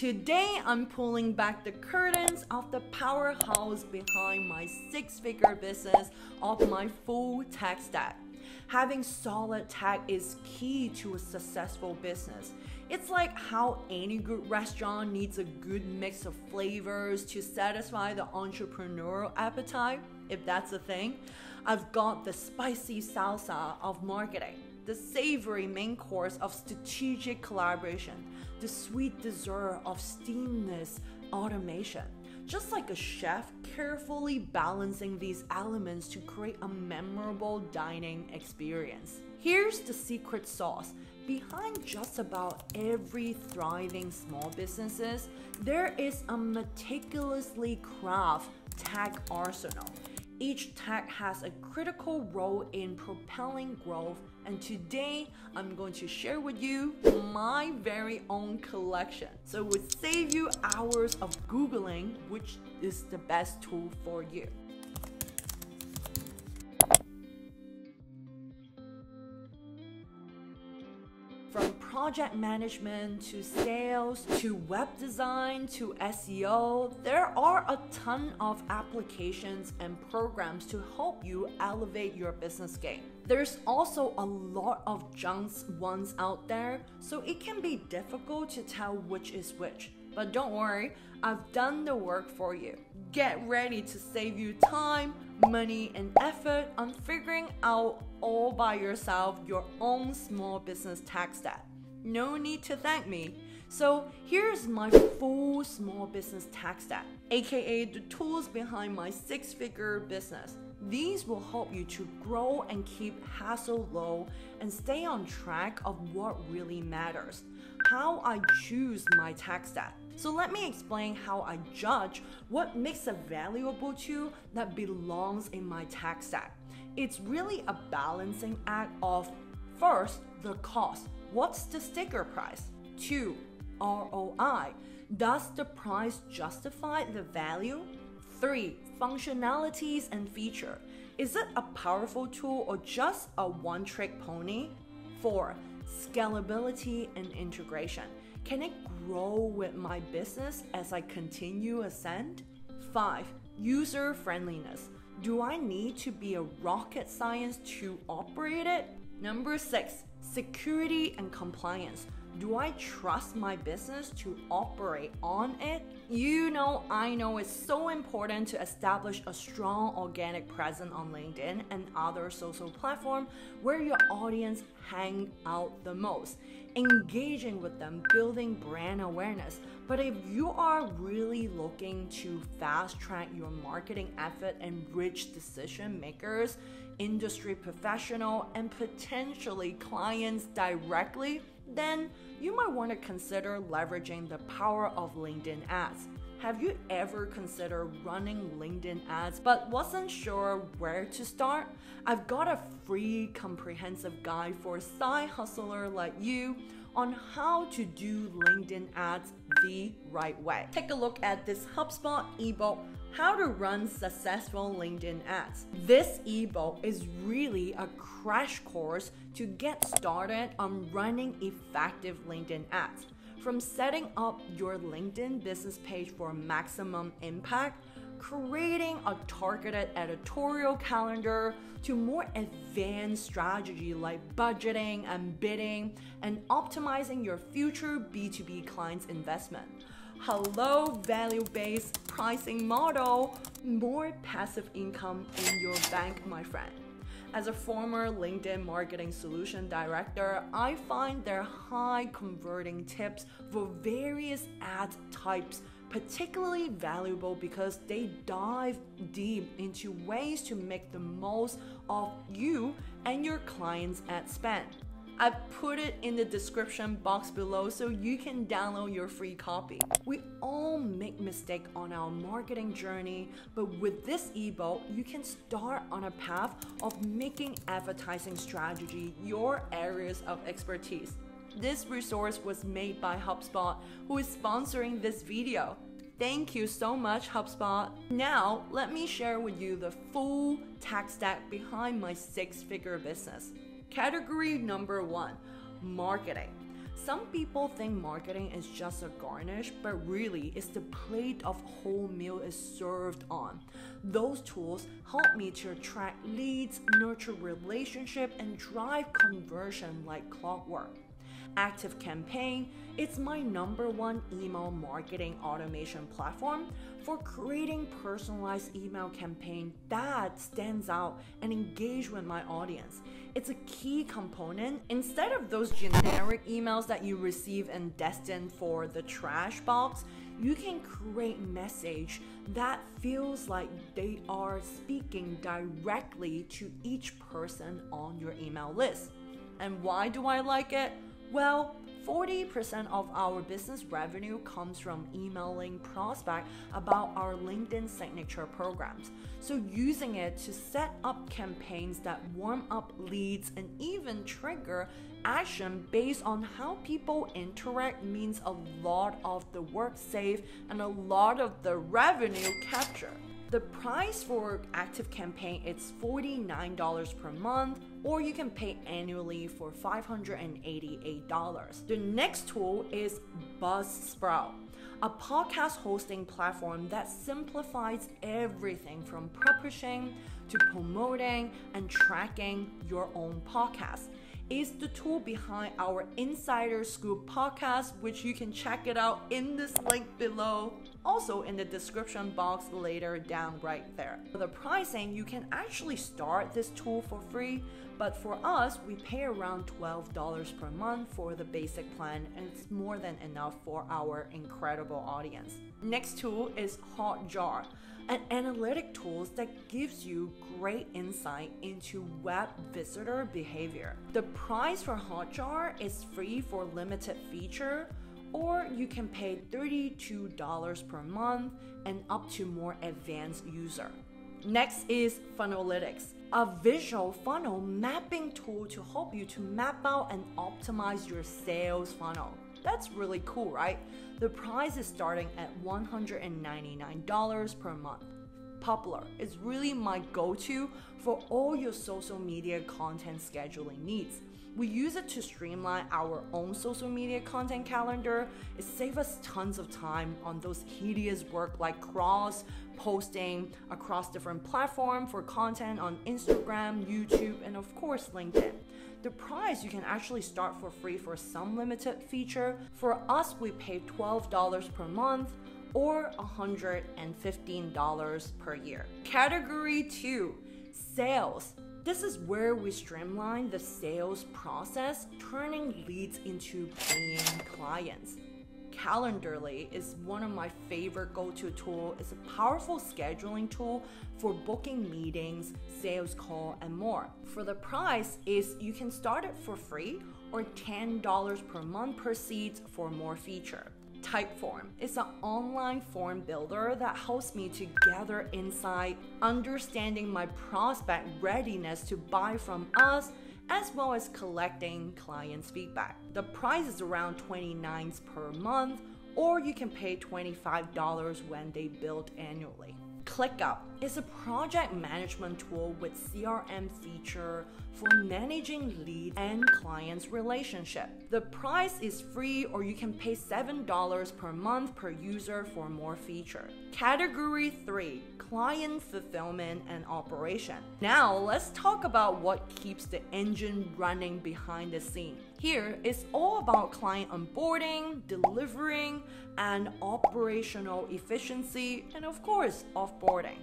Today, I'm pulling back the curtains of the powerhouse behind my six figure business of my full tech stack. Having solid tech is key to a successful business. It's like how any good restaurant needs a good mix of flavors to satisfy the entrepreneurial appetite, if that's a thing. I've got the spicy salsa of marketing the savory main course of strategic collaboration, the sweet dessert of steamless automation. Just like a chef carefully balancing these elements to create a memorable dining experience. Here's the secret sauce. Behind just about every thriving small businesses, there is a meticulously crafted tech arsenal. Each tech has a critical role in propelling growth and today I'm going to share with you my very own collection. So it would save you hours of Googling which is the best tool for you. Project management to sales to web design to SEO, there are a ton of applications and programs to help you elevate your business game. There's also a lot of junk ones out there, so it can be difficult to tell which is which. But don't worry, I've done the work for you. Get ready to save you time, money, and effort on figuring out all by yourself your own small business tech stack. No need to thank me. So here's my full small business tech stack, aka the tools behind my six figure business. These will help you to grow and keep hassle low and stay on track of what really matters. How I choose my tech stack. So let me explain how I judge what makes a valuable tool that belongs in my tech stack. It's really a balancing act of first, the cost. What's the sticker price? Two, ROI. Does the price justify the value? 3. Functionalities and feature. Is it a powerful tool or just a one trick pony? 4. Scalability and integration. Can it grow with my business as I continue ascend? 5. User friendliness. Do I need to be a rocket science to operate it? Number 6. Security and compliance. Do I trust my business to operate on it? You know, I know it's so important to establish a strong organic presence on LinkedIn and other social platforms where your audience hang out the most. Engaging with them, building brand awareness. But if you are really looking to fast track your marketing effort and reach decision makers, industry professional, and potentially clients directly, then you might want to consider leveraging the power of LinkedIn ads. Have you ever considered running LinkedIn ads but wasn't sure where to start? I've got a free comprehensive guide for a side hustler like you on how to do LinkedIn ads the right way. Take a look at this HubSpot ebook how to Run Successful LinkedIn Ads. This ebook is really a crash course to get started on running effective LinkedIn ads. From setting up your LinkedIn business page for maximum impact, creating a targeted editorial calendar, to more advanced strategy like budgeting and bidding, and optimizing your future B2B clients' investment hello value based pricing model, more passive income in your bank, my friend. As a former LinkedIn marketing solution director, I find their high converting tips for various ad types particularly valuable because they dive deep into ways to make the most of you and your clients' ad spend. I put it in the description box below so you can download your free copy. We all make mistakes on our marketing journey, but with this ebook, you can start on a path of making advertising strategy your areas of expertise. This resource was made by HubSpot, who is sponsoring this video. Thank you so much, HubSpot. Now, let me share with you the full tech stack behind my six figure business. Category number one marketing. Some people think marketing is just a garnish, but really it's the plate of whole meal is served on. Those tools help me to attract leads, nurture relationship, and drive conversion like clockwork. Active Campaign, it's my number one email marketing automation platform for creating personalized email campaign that stands out and engage with my audience. It's a key component. Instead of those generic emails that you receive and destined for the trash box, you can create message that feels like they are speaking directly to each person on your email list. And why do I like it? Well, 40% of our business revenue comes from emailing prospect about our LinkedIn signature programs. So using it to set up campaigns that warm up leads and even trigger action based on how people interact means a lot of the work saved and a lot of the revenue captured. The price for Active Campaign is $49 per month, or you can pay annually for $588. The next tool is Buzzsprout, a podcast hosting platform that simplifies everything from publishing to promoting and tracking your own podcast is the tool behind our Insider Scoop podcast, which you can check it out in this link below. Also in the description box later down right there. For the pricing, you can actually start this tool for free, but for us, we pay around $12 per month for the basic plan, and it's more than enough for our incredible audience. Next tool is Hotjar an analytic tools that gives you great insight into web visitor behavior. The price for Hotjar is free for limited feature or you can pay $32 per month and up to more advanced user. Next is Funnelytics, a visual funnel mapping tool to help you to map out and optimize your sales funnel. That's really cool, right? The price is starting at $199 per month. Poplar is really my go to for all your social media content scheduling needs. We use it to streamline our own social media content calendar. It saves us tons of time on those hideous work like cross posting across different platforms for content on Instagram, YouTube, and of course LinkedIn. The price you can actually start for free for some limited feature. For us, we pay $12 per month or $115 per year. Category 2 Sales. This is where we streamline the sales process, turning leads into paying clients. Calendly is one of my favorite go-to tool. It's a powerful scheduling tool for booking meetings, sales call, and more. For the price is you can start it for free or $10 per month per seat for more feature. Typeform is an online form builder that helps me to gather insight, understanding my prospect readiness to buy from us, as well as collecting clients' feedback. The price is around 29 per month, or you can pay $25 when they build annually. ClickUp is a project management tool with CRM feature for managing lead and clients relationship. The price is free or you can pay $7 per month per user for more feature. Category 3 Client Fulfillment and Operation. Now, let's talk about what keeps the engine running behind the scene. Here, it's all about client onboarding, delivering, and operational efficiency, and of course, offboarding.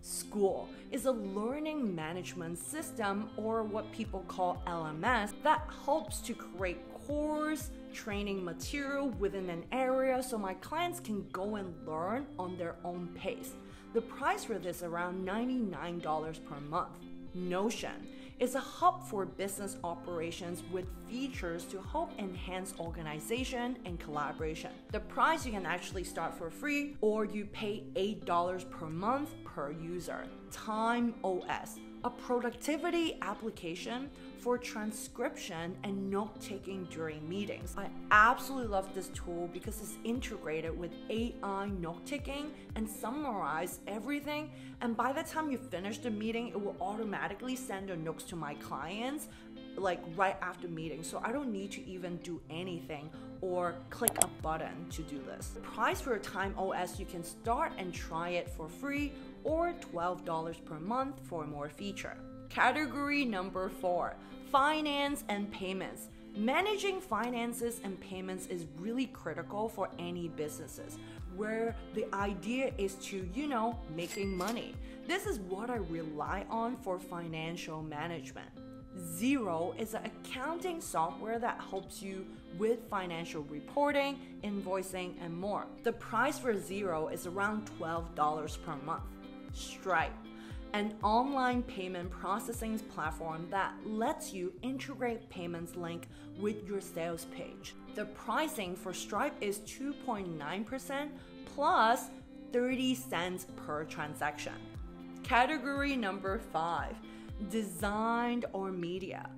Skool is a learning management system, or what people call LMS, that helps to create course training material within an area so my clients can go and learn on their own pace. The price for this is around $99 per month. Notion is a hub for business operations with features to help enhance organization and collaboration. The price you can actually start for free or you pay $8 per month per user. Time OS, a productivity application for transcription and note taking during meetings. I absolutely love this tool because it's integrated with AI note taking and summarize everything. And by the time you finish the meeting, it will automatically send the notes to my clients like right after meeting, so I don't need to even do anything or click a button to do this. Price for a Time OS, you can start and try it for free or $12 per month for more feature. Category number four finance and payments. Managing finances and payments is really critical for any businesses where the idea is to, you know, making money. This is what I rely on for financial management. Xero is an accounting software that helps you with financial reporting, invoicing, and more. The price for Xero is around $12 per month. Stripe, an online payment processing platform that lets you integrate payments link with your sales page. The pricing for Stripe is 2.9% plus 30 cents per transaction. Category number 5 designed or media.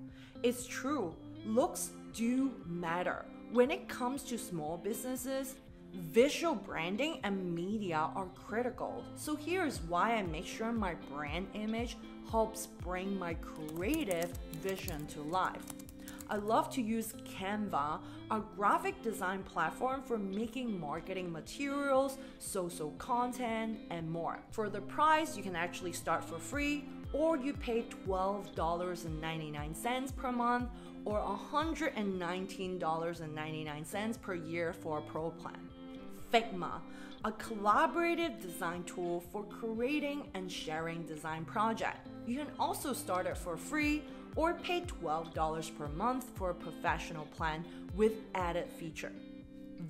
It's true, looks do matter. When it comes to small businesses, visual branding and media are critical. So here's why I make sure my brand image helps bring my creative vision to life. I love to use Canva, a graphic design platform for making marketing materials, social content, and more. For the price, you can actually start for free or you pay $12.99 per month or $119.99 per year for a pro plan. Figma, a collaborative design tool for creating and sharing design projects. You can also start it for free or pay $12 per month for a professional plan with added feature.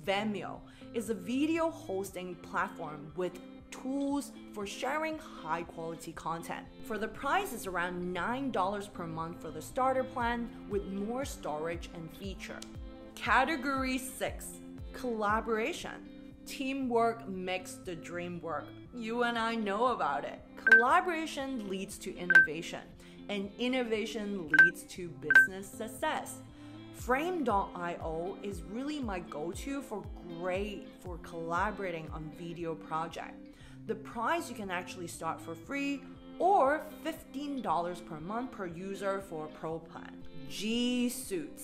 Vimeo is a video hosting platform with tools for sharing high quality content. For the price is around $9 per month for the starter plan with more storage and feature. Category 6 Collaboration. Teamwork makes the dream work. You and I know about it. Collaboration leads to innovation, and innovation leads to business success. Frame.io is really my go-to for great for collaborating on video project. The price you can actually start for free or $15 per month per user for pro plan. G Suite,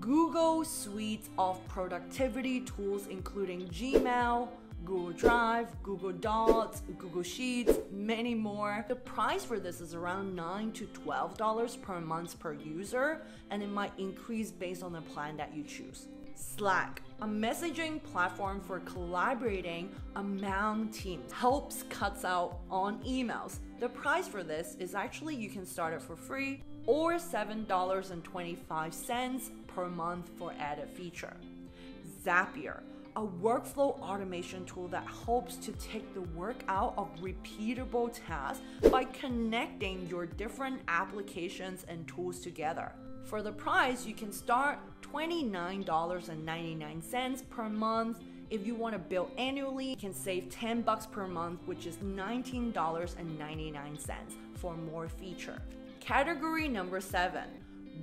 Google suite of productivity tools including Gmail, Google Drive, Google Docs, Google Sheets, many more. The price for this is around 9 to $12 per month per user, and it might increase based on the plan that you choose. Slack, a messaging platform for collaborating among teams, helps cuts out on emails. The price for this is actually you can start it for free or $7.25 per month for added feature. Zapier, a workflow automation tool that helps to take the work out of repeatable tasks by connecting your different applications and tools together. For the price, you can start $29.99 per month. If you want to bill annually, you can save 10 bucks per month, which is $19.99 for more feature. Category number 7,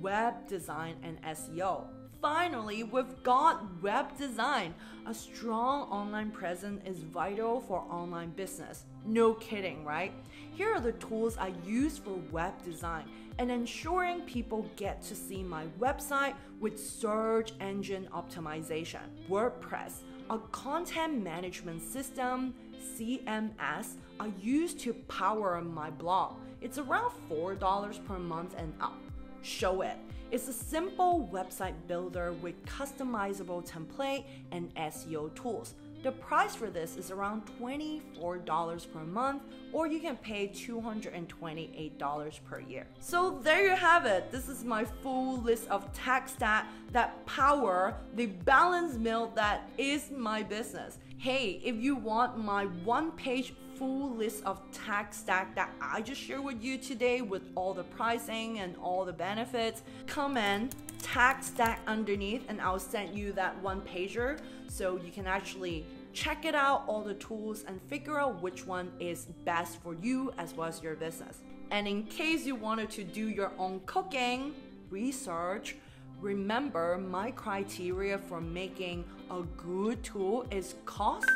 web design and SEO. Finally, we've got web design. A strong online presence is vital for online business. No kidding, right? Here are the tools I use for web design and ensuring people get to see my website with search engine optimization. WordPress, a content management system, CMS, I use to power my blog. It's around $4 per month and up. Showit. It's a simple website builder with customizable template and SEO tools. The price for this is around $24 per month, or you can pay $228 per year. So there you have it. This is my full list of tech stack that power the balance meal that is my business. Hey, if you want my one page full list of tech stack that I just shared with you today with all the pricing and all the benefits, comment tech stack underneath and I'll send you that one pager so you can actually check it out, all the tools, and figure out which one is best for you as well as your business. And in case you wanted to do your own cooking research, remember my criteria for making a good tool is cost,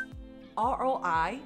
ROI,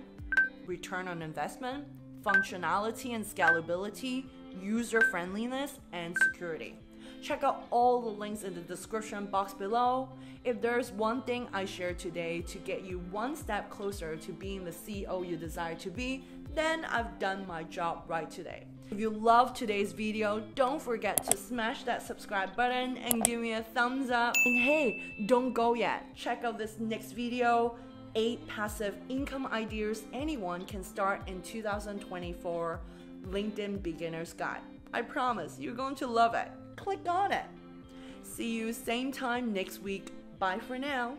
return on investment, functionality and scalability, user friendliness, and security. Check out all the links in the description box below. If there's one thing I shared today to get you one step closer to being the CEO you desire to be, then I've done my job right today. If you love today's video, don't forget to smash that subscribe button and give me a thumbs up. And hey, don't go yet. Check out this next video, 8 passive income ideas anyone can start in 2024 LinkedIn Beginner's Guide. I promise you're going to love it. Click on it. See you same time next week. Bye for now.